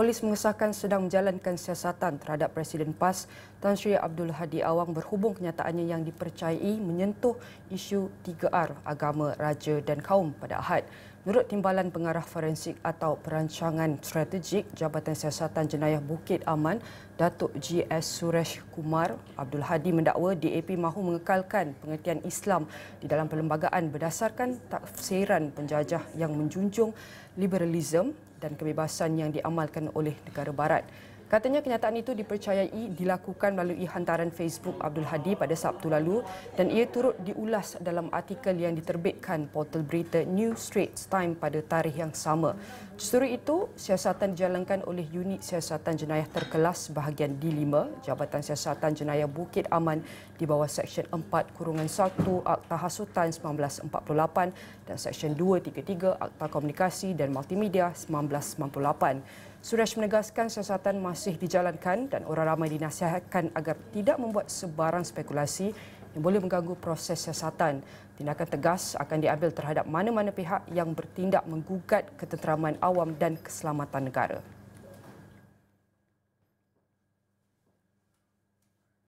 Polis mengesahkan sedang menjalankan siasatan terhadap Presiden PAS Tan Sri Abdul Hadi Awang berhubung kenyataannya yang dipercayai menyentuh isu 3R agama, raja dan kaum pada Ahad. Menurut Timbalan Pengarah Forensik atau Perancangan Strategik Jabatan Siasatan Jenayah Bukit Aman, Datuk GS Suresh Kumar, Abdul Hadi mendakwa DAP mahu mengekalkan pengertian Islam di dalam perlembagaan berdasarkan tafsiran penjajah yang menjunjung liberalisme dan kebebasan yang diamalkan oleh negara barat. Katanya kenyataan itu dipercayai dilakukan melalui hantaran Facebook Abdul Hadi pada Sabtu lalu dan ia turut diulas dalam artikel yang diterbitkan portal berita New Straits Time pada tarikh yang sama. Justru itu, siasatan dijalankan oleh Unit Siasatan Jenayah Terkelas bahagian D5 Jabatan Siasatan Jenayah Bukit Aman di bawah Seksyen 4 Kurungan 1 Akta Hasutan 1948 dan Seksyen 233 Akta Komunikasi dan Multimedia 1998. Suresh menegaskan siasatan masih dijalankan dan orang ramai dinasihatkan agar tidak membuat sebarang spekulasi yang boleh mengganggu proses siasatan. Tindakan tegas akan diambil terhadap mana-mana pihak yang bertindak menggugat ketenteraman awam dan keselamatan negara.